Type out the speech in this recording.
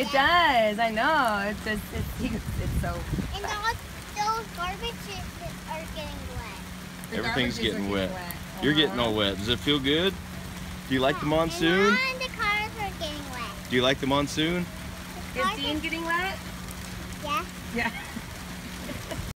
It does. I know. It's just it's, it's so. And those, those garbage are getting wet. the Everything's getting, are getting wet. wet. You're getting uh-huh. all wet. Does it feel good? Do you like yeah. the monsoon? And the cars are getting wet. Do you like the monsoon? The Is Dean getting wet? Yeah. Yeah.